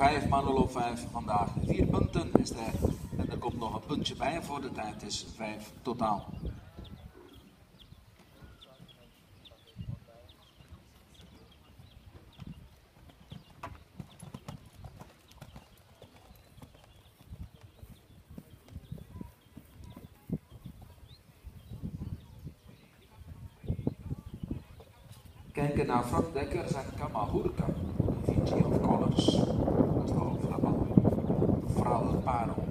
5 Manolo 5 vandaag. 4 punten is er. En er komt nog een puntje bij voor de tijd is 5 totaal. Kijken naar Frank Dekkers en Kamahurka. Fiji of Colors. final.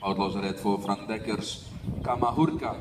Het parel. Outloze red voor Frank Dekkers. Kamahurka.